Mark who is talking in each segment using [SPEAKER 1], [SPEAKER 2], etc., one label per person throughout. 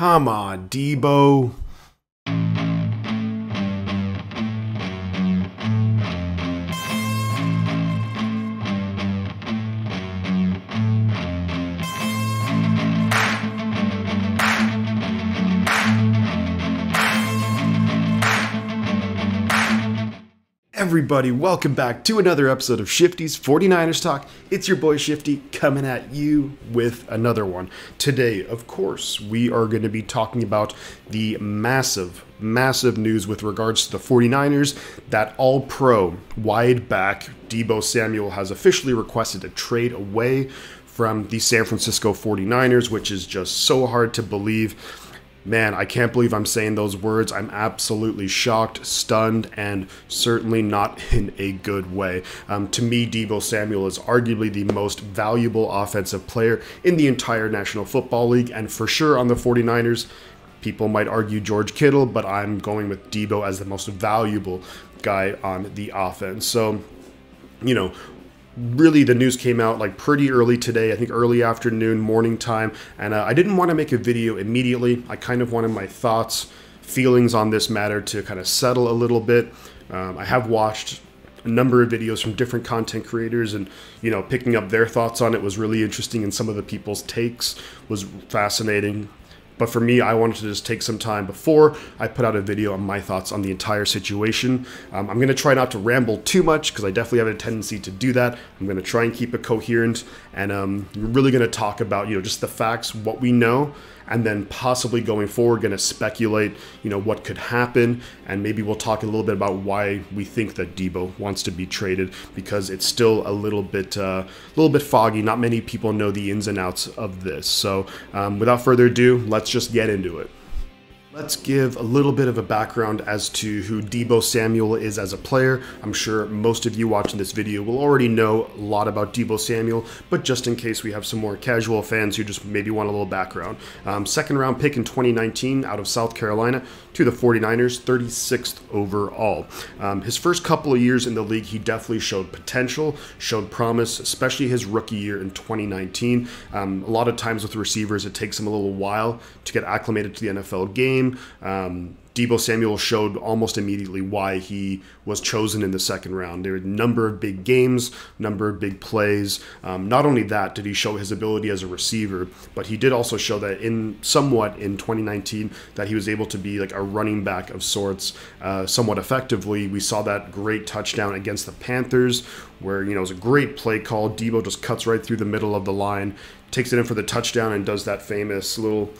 [SPEAKER 1] Come on, Deebo. Everybody, welcome back to another episode of Shifty's 49ers Talk. It's your boy Shifty coming at you with another one. Today, of course, we are going to be talking about the massive, massive news with regards to the 49ers that all pro wide back Deebo Samuel has officially requested a trade away from the San Francisco 49ers, which is just so hard to believe man, I can't believe I'm saying those words. I'm absolutely shocked, stunned, and certainly not in a good way. Um, to me, Deebo Samuel is arguably the most valuable offensive player in the entire National Football League, and for sure on the 49ers. People might argue George Kittle, but I'm going with Deebo as the most valuable guy on the offense. So, you know, really the news came out like pretty early today i think early afternoon morning time and uh, i didn't want to make a video immediately. I kind of wanted my thoughts feelings on this matter to kind of settle a little bit. Um, i have watched a number of videos from different content creators and you know picking up their thoughts on it was really interesting and some of the people's takes was fascinating but for me, I wanted to just take some time before I put out a video on my thoughts on the entire situation. Um, I'm going to try not to ramble too much because I definitely have a tendency to do that. I'm going to try and keep it coherent and um, we're really going to talk about, you know, just the facts, what we know, and then possibly going forward going to speculate you know what could happen and maybe we'll talk a little bit about why we think that Deebo wants to be traded because it's still a little bit uh, a little bit foggy not many people know the ins and outs of this so um, without further ado let's just get into it Let's give a little bit of a background as to who Deebo Samuel is as a player. I'm sure most of you watching this video will already know a lot about Deebo Samuel, but just in case we have some more casual fans who just maybe want a little background. Um, second round pick in 2019 out of South Carolina to the 49ers, 36th overall. Um, his first couple of years in the league, he definitely showed potential, showed promise, especially his rookie year in 2019. Um, a lot of times with receivers, it takes them a little while to get acclimated to the NFL game game. Um, Deebo Samuel showed almost immediately why he was chosen in the second round. There were a number of big games, number of big plays. Um, not only that did he show his ability as a receiver, but he did also show that in somewhat in 2019 that he was able to be like a running back of sorts, uh, somewhat effectively. We saw that great touchdown against the Panthers, where you know it was a great play call. Deebo just cuts right through the middle of the line, takes it in for the touchdown, and does that famous little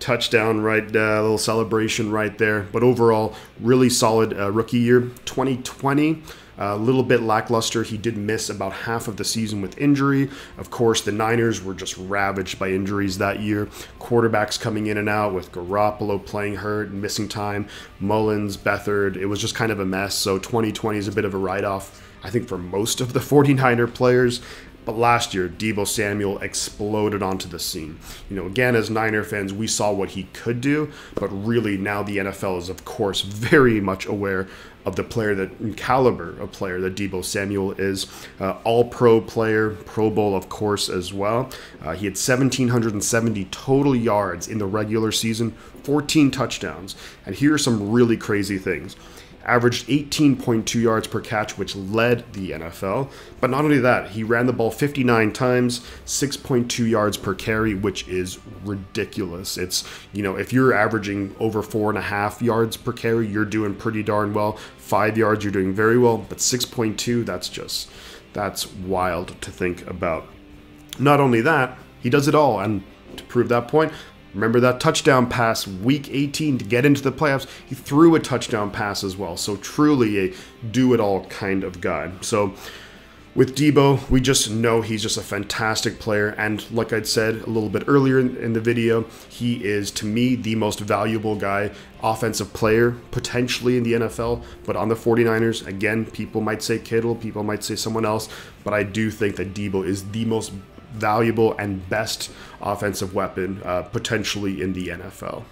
[SPEAKER 1] touchdown right uh, little celebration right there but overall really solid uh, rookie year 2020 a little bit lackluster. He did miss about half of the season with injury. Of course, the Niners were just ravaged by injuries that year. Quarterbacks coming in and out with Garoppolo playing hurt and missing time, Mullens, Beathard. It was just kind of a mess. So 2020 is a bit of a write off. I think for most of the 49er players, but last year, Deebo Samuel exploded onto the scene. You know, again, as Niner fans, we saw what he could do, but really now the NFL is, of course, very much aware of the player that caliber of player that Deebo Samuel is. Uh, all pro player, Pro Bowl, of course, as well. Uh, he had 1,770 total yards in the regular season, 14 touchdowns. And here are some really crazy things averaged 18.2 yards per catch, which led the NFL. But not only that, he ran the ball 59 times, 6.2 yards per carry, which is ridiculous. It's, you know, if you're averaging over four and a half yards per carry, you're doing pretty darn well. Five yards, you're doing very well. But 6.2, that's just, that's wild to think about. Not only that, he does it all. And to prove that point, Remember that touchdown pass week 18 to get into the playoffs? He threw a touchdown pass as well. So truly a do it all kind of guy. So with Deebo, we just know he's just a fantastic player. And like I'd said a little bit earlier in the video, he is, to me, the most valuable guy, offensive player, potentially in the NFL. But on the 49ers, again, people might say Kittle, people might say someone else. But I do think that Deebo is the most valuable and best offensive weapon uh, potentially in the NFL.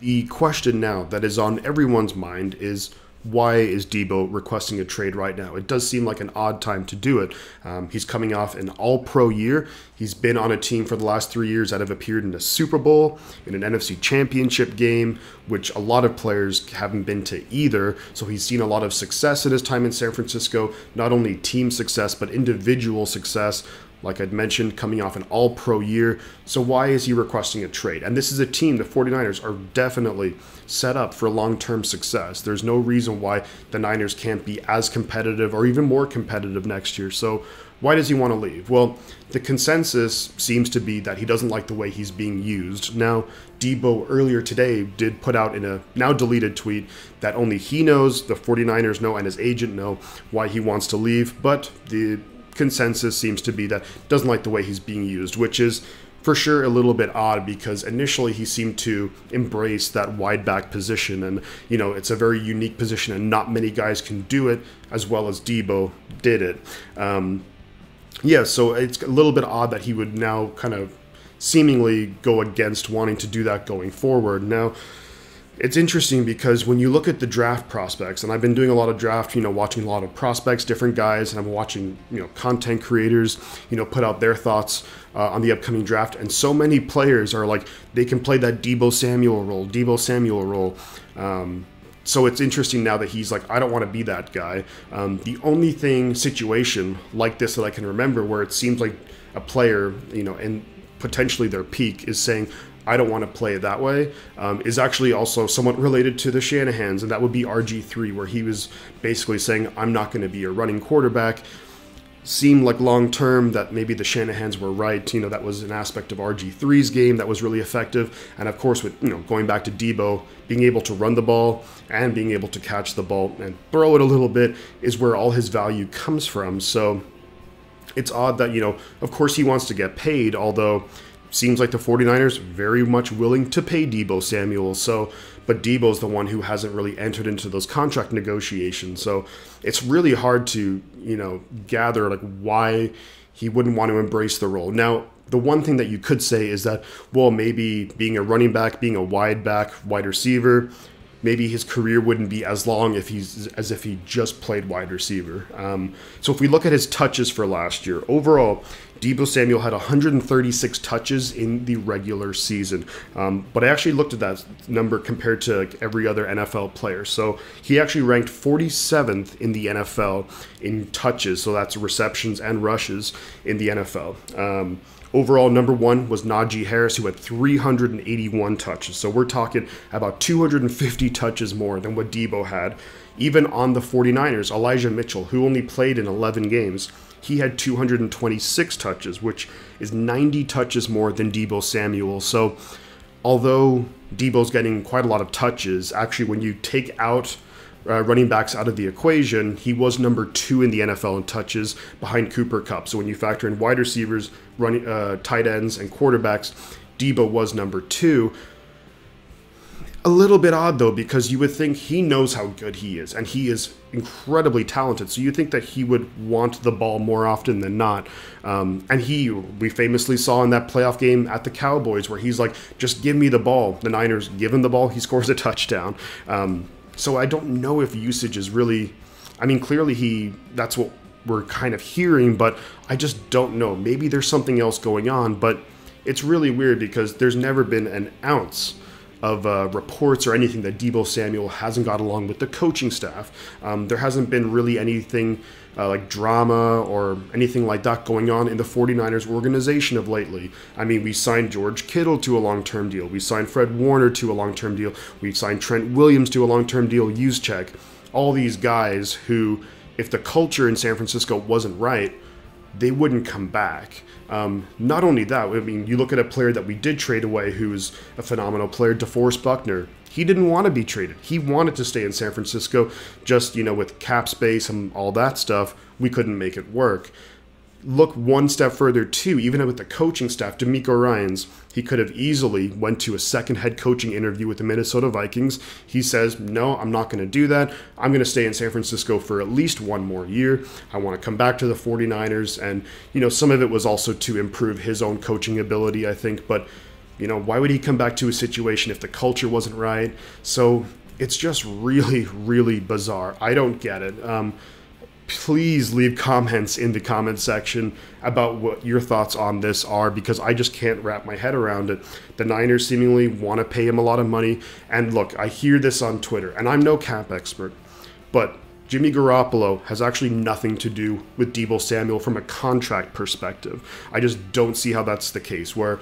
[SPEAKER 1] The question now that is on everyone's mind is why is Deebo requesting a trade right now? It does seem like an odd time to do it. Um, he's coming off an all pro year. He's been on a team for the last three years that have appeared in a Super Bowl, in an NFC championship game, which a lot of players haven't been to either. So he's seen a lot of success in his time in San Francisco, not only team success, but individual success like I'd mentioned, coming off an all pro year. So, why is he requesting a trade? And this is a team, the 49ers are definitely set up for long term success. There's no reason why the Niners can't be as competitive or even more competitive next year. So, why does he want to leave? Well, the consensus seems to be that he doesn't like the way he's being used. Now, Deebo earlier today did put out in a now deleted tweet that only he knows, the 49ers know, and his agent know why he wants to leave. But the consensus seems to be that doesn't like the way he's being used, which is for sure a little bit odd because initially he seemed to embrace that wide back position and you know it's a very unique position and not many guys can do it as well as Deebo did it. Um, yeah, so it's a little bit odd that he would now kind of seemingly go against wanting to do that going forward. Now, it's interesting because when you look at the draft prospects, and I've been doing a lot of draft, you know, watching a lot of prospects, different guys, and I'm watching, you know, content creators, you know, put out their thoughts uh, on the upcoming draft. And so many players are like, they can play that Deebo Samuel role, Deebo Samuel role. Um, so it's interesting now that he's like, I don't want to be that guy. Um, the only thing, situation like this that I can remember where it seems like a player, you know, and potentially their peak is saying, I don't want to play that way, um, is actually also somewhat related to the Shanahans, and that would be RG3, where he was basically saying, I'm not going to be a running quarterback. Seemed like long term that maybe the Shanahans were right. You know, that was an aspect of RG3's game that was really effective. And of course, with, you know, going back to Deebo, being able to run the ball and being able to catch the ball and throw it a little bit is where all his value comes from. So it's odd that, you know, of course he wants to get paid, although seems like the 49ers very much willing to pay Deebo Samuel. So, but Deebo's the one who hasn't really entered into those contract negotiations. So, it's really hard to, you know, gather like why he wouldn't want to embrace the role. Now, the one thing that you could say is that well, maybe being a running back, being a wide back, wide receiver, maybe his career wouldn't be as long if he's as if he just played wide receiver. Um, so if we look at his touches for last year, overall, Deebo Samuel had 136 touches in the regular season. Um, but I actually looked at that number compared to every other NFL player. So he actually ranked 47th in the NFL in touches. So that's receptions and rushes in the NFL. Um, Overall, number one was Najee Harris, who had 381 touches. So we're talking about 250 touches more than what Deebo had. Even on the 49ers, Elijah Mitchell, who only played in 11 games, he had 226 touches, which is 90 touches more than Deebo Samuel. So, although Deebo's getting quite a lot of touches, actually, when you take out uh, running backs out of the equation, he was number two in the NFL in touches behind Cooper Kupp. So when you factor in wide receivers, running uh, tight ends, and quarterbacks, Deebo was number two. A little bit odd though, because you would think he knows how good he is, and he is incredibly talented. So you think that he would want the ball more often than not. Um, and he, we famously saw in that playoff game at the Cowboys, where he's like, "Just give me the ball." The Niners give him the ball, he scores a touchdown. Um, so I don't know if usage is really. I mean, clearly he. That's what we're kind of hearing, but I just don't know. Maybe there's something else going on, but it's really weird because there's never been an ounce of uh, reports or anything that Deebo Samuel hasn't got along with the coaching staff. Um, there hasn't been really anything uh, like drama or anything like that going on in the 49ers organization of lately. I mean, we signed George Kittle to a long term deal, we signed Fred Warner to a long term deal, we signed Trent Williams to a long term deal, Juszczyk. All these guys who, if the culture in San Francisco wasn't right, they wouldn't come back. Um, not only that, I mean, you look at a player that we did trade away who's a phenomenal player, DeForest Buckner. He didn't want to be traded. He wanted to stay in San Francisco. Just, you know, with cap space and all that stuff, we couldn't make it work look one step further too, even with the coaching staff, DeMeco Ryans, he could have easily went to a second head coaching interview with the Minnesota Vikings. He says, "No, I'm not going to do that. I'm going to stay in San Francisco for at least one more year. I want to come back to the 49ers." And, you know, some of it was also to improve his own coaching ability, I think, but you know, why would he come back to a situation if the culture wasn't right? So, it's just really, really bizarre. I don't get it. Um, please leave comments in the comment section about what your thoughts on this are because I just can't wrap my head around it. The Niners seemingly want to pay him a lot of money. And look, I hear this on Twitter, and I'm no cap expert, but Jimmy Garoppolo has actually nothing to do with Deebo Samuel from a contract perspective. I just don't see how that's the case. Where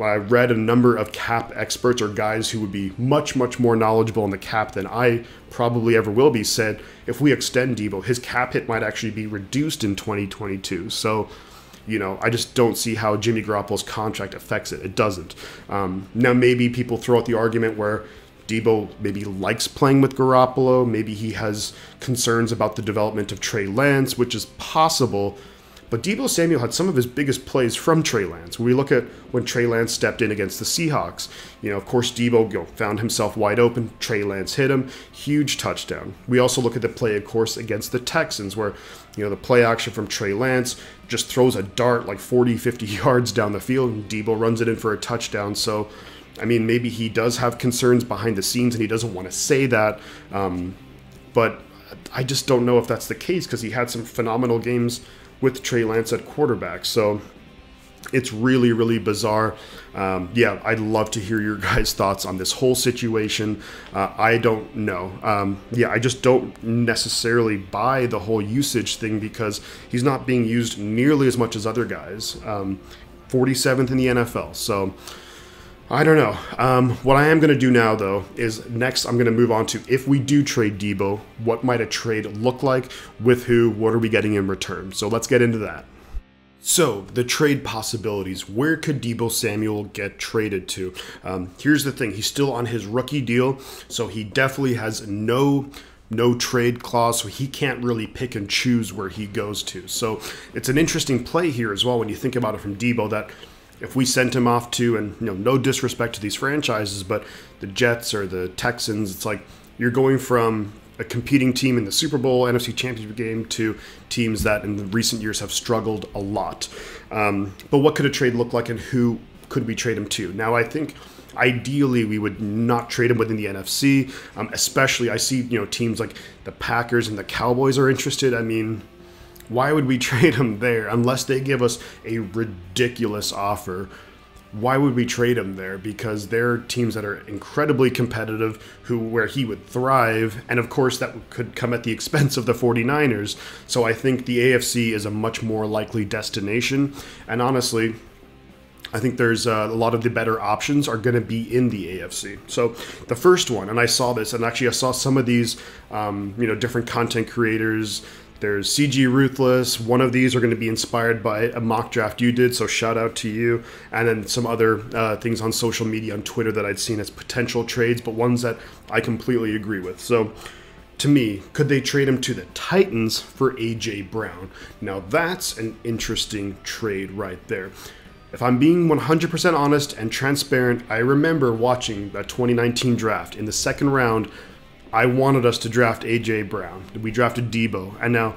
[SPEAKER 1] I read a number of cap experts or guys who would be much, much more knowledgeable in the cap than I probably ever will be said if we extend Deebo, his cap hit might actually be reduced in 2022. So, you know, I just don't see how Jimmy Garoppolo's contract affects it. It doesn't. Um, now, maybe people throw out the argument where Deebo maybe likes playing with Garoppolo. Maybe he has concerns about the development of Trey Lance, which is possible. But Deebo Samuel had some of his biggest plays from Trey Lance. When we look at when Trey Lance stepped in against the Seahawks, you know, of course, Deebo you know, found himself wide open. Trey Lance hit him, huge touchdown. We also look at the play, of course, against the Texans, where you know the play action from Trey Lance just throws a dart like 40, 50 yards down the field, and Deebo runs it in for a touchdown. So, I mean, maybe he does have concerns behind the scenes, and he doesn't want to say that. Um, but I just don't know if that's the case because he had some phenomenal games with Trey Lance at quarterback. So it's really, really bizarre. Um, yeah, I'd love to hear your guys' thoughts on this whole situation. Uh, I don't know. Um, yeah, I just don't necessarily buy the whole usage thing because he's not being used nearly as much as other guys. Um, 47th in the NFL. So I don't know. Um, what I am going to do now, though, is next I'm going to move on to if we do trade Deebo, what might a trade look like? With who? What are we getting in return? So let's get into that. So, the trade possibilities. Where could Deebo Samuel get traded to? Um, here's the thing he's still on his rookie deal, so he definitely has no no trade clause, so he can't really pick and choose where he goes to. So it's an interesting play here as well when you think about it from Deebo that if we sent him off to, and you know, no disrespect to these franchises, but the Jets or the Texans, it's like you're going from a competing team in the Super Bowl, NFC Championship game to teams that in the recent years have struggled a lot. Um, but what could a trade look like, and who could we trade him to? Now, I think ideally we would not trade him within the NFC, um, especially I see you know teams like the Packers and the Cowboys are interested. I mean why would we trade him there unless they give us a ridiculous offer? Why would we trade him there? Because they're teams that are incredibly competitive, who where he would thrive, and of course that could come at the expense of the 49ers. So I think the AFC is a much more likely destination. And honestly, I think there's uh, a lot of the better options are going to be in the AFC. So the first one, and I saw this, and actually I saw some of these, um, you know, different content creators there's CG Ruthless. One of these are going to be inspired by a mock draft you did, so shout out to you. And then some other uh, things on social media, on Twitter that I'd seen as potential trades, but ones that I completely agree with. So to me, could they trade him to the Titans for AJ Brown? Now that's an interesting trade right there. If I'm being 100% honest and transparent, I remember watching that 2019 draft in the second round I wanted us to draft AJ Brown. We drafted Deebo, and now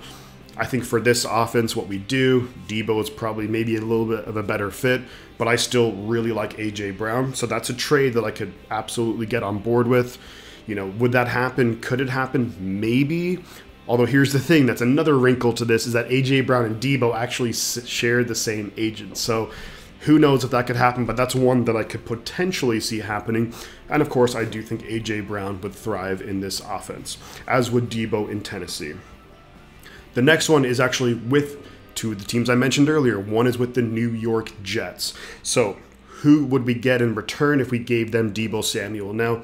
[SPEAKER 1] I think for this offense, what we do, Deebo is probably maybe a little bit of a better fit, but I still really like AJ Brown. So that's a trade that I could absolutely get on board with. You know, would that happen? Could it happen? Maybe. Although here's the thing, that's another wrinkle to this is that AJ Brown and Deebo actually share the same agent. So who knows if that could happen, but that's one that I could potentially see happening. And of course, I do think A.J. Brown would thrive in this offense, as would Deebo in Tennessee. The next one is actually with two of the teams I mentioned earlier. One is with the New York Jets. So, who would we get in return if we gave them Deebo Samuel? Now,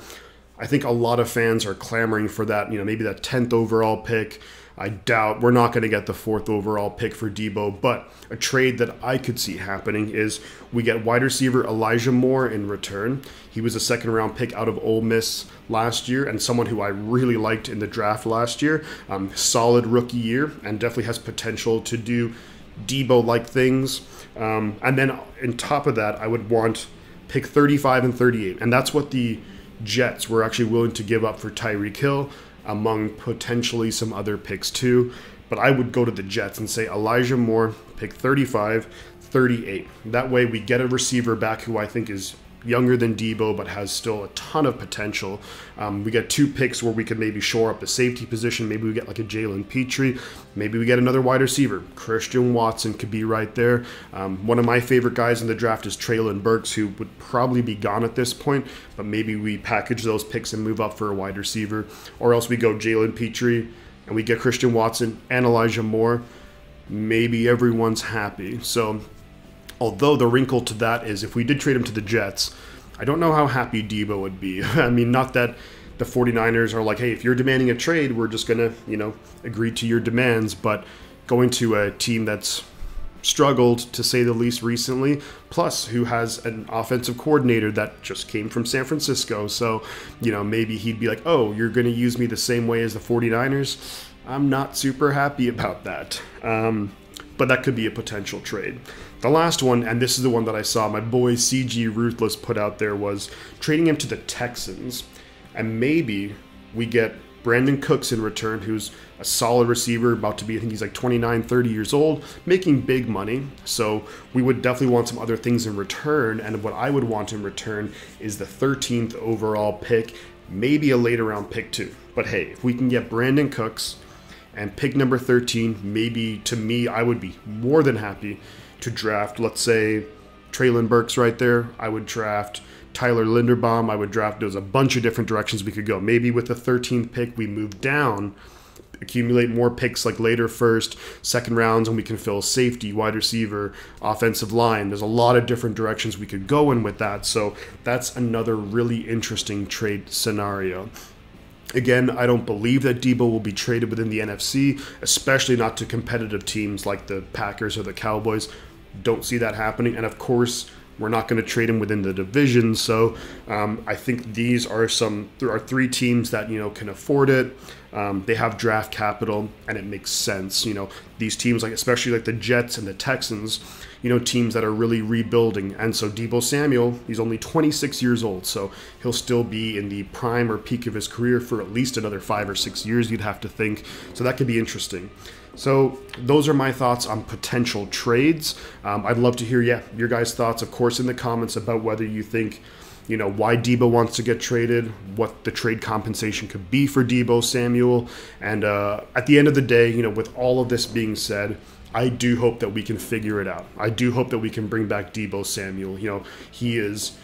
[SPEAKER 1] I think a lot of fans are clamoring for that, you know, maybe that 10th overall pick. I doubt we're not going to get the fourth overall pick for Deebo, but a trade that I could see happening is we get wide receiver Elijah Moore in return. He was a second round pick out of Ole Miss last year and someone who I really liked in the draft last year. Um, solid rookie year and definitely has potential to do Deebo like things. Um, and then on top of that, I would want pick 35 and 38. And that's what the Jets were actually willing to give up for Tyreek Hill among potentially some other picks too. But I would go to the Jets and say Elijah Moore, pick 35, 38. That way we get a receiver back who I think is younger than Deebo, but has still a ton of potential. Um, we get two picks where we could maybe shore up the safety position. Maybe we get like a Jalen Pitre. Maybe we get another wide receiver. Christian Watson could be right there. Um, one of my favorite guys in the draft is Treylon Burks, who would probably be gone at this point, but maybe we package those picks and move up for a wide receiver. Or else we go Jalen Pitre and we get Christian Watson and Elijah Moore. Maybe everyone's happy. So Although the wrinkle to that is if we did trade him to the Jets, I don't know how happy Deebo would be. I mean, not that the 49ers are like, hey, if you're demanding a trade, we're just going to, you know, agree to your demands. But going to a team that's struggled to say the least recently, plus who has an offensive coordinator that just came from San Francisco. So, you know, maybe he'd be like, oh, you're going to use me the same way as the 49ers. I'm not super happy about that. Um, but that could be a potential trade. The last one, and this is the one that I saw my boy CG Ruthless put out there, was trading him to the Texans. And maybe we get Brandin Cooks in return, who's a solid receiver, about to be, I think he's like 29, 30 years old, making big money. So we would definitely want some other things in return. And what I would want in return is the 13th overall pick, maybe a later round pick too. But hey, if we can get Brandin Cooks and pick number 13, maybe to me, I would be more than happy to draft, let's say, Treylon Burks right there. I would draft Tyler Linderbaum. I would draft. There's a bunch of different directions we could go. Maybe with the 13th pick, we move down, accumulate more picks like later first, second rounds, and we can fill safety, wide receiver, offensive line. There's a lot of different directions we could go in with that. So that's another really interesting trade scenario. Again, I don't believe that Deebo will be traded within the NFC, especially not to competitive teams like the Packers or the Cowboys. Don't see that happening. And of course, we're not going to trade him within the division. So um, I think these are some there are three teams that you know can afford it. Um, they have draft capital, and it makes sense. You know these teams like especially like the Jets and the Texans. You know teams that are really rebuilding, and so Deebo Samuel he's only 26 years old, so he'll still be in the prime or peak of his career for at least another five or six years. You'd have to think. So that could be interesting. So those are my thoughts on potential trades. Um, I'd love to hear, yeah, your guys' thoughts, of course, in the comments about whether you think, you know, why Deebo wants to get traded, what the trade compensation could be for Deebo Samuel, and uh, at the end of the day, you know, with all of this being said. I do hope that we can figure it out. I do hope that we can bring back Deebo Samuel. You know, he is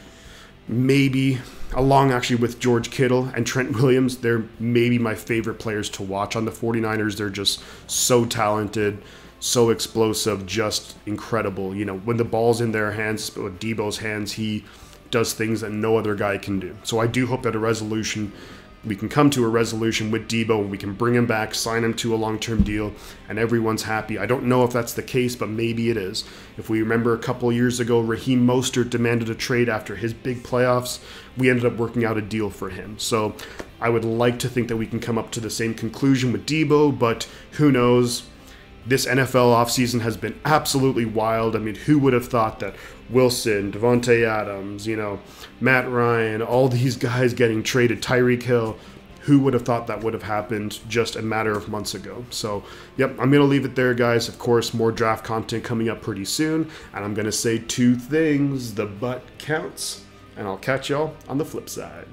[SPEAKER 1] maybe along actually with George Kittle and Trent Williams, they're maybe my favorite players to watch on the 49ers. They're just so talented, so explosive, just incredible. You know, when the ball's in their hands, with Deebo's hands, he does things that no other guy can do. So I do hope that a resolution we can come to a resolution with Deebo and we can bring him back, sign him to a long term deal, and everyone's happy. I don't know if that's the case, but maybe it is. If we remember a couple years ago, Raheem Mostert demanded a trade after his big playoffs. We ended up working out a deal for him. So I would like to think that we can come up to the same conclusion with Deebo, but who knows? This NFL offseason has been absolutely wild. I mean, who would have thought that Wilson, Davante Adams, you know, Matt Ryan, all these guys getting traded, Tyreek Hill. Who would have thought that would have happened just a matter of months ago? So, yep, I'm going to leave it there, guys. Of course, more draft content coming up pretty soon. And I'm going to say two things the butt counts. And I'll catch y'all on the flip side.